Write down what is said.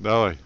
Давай.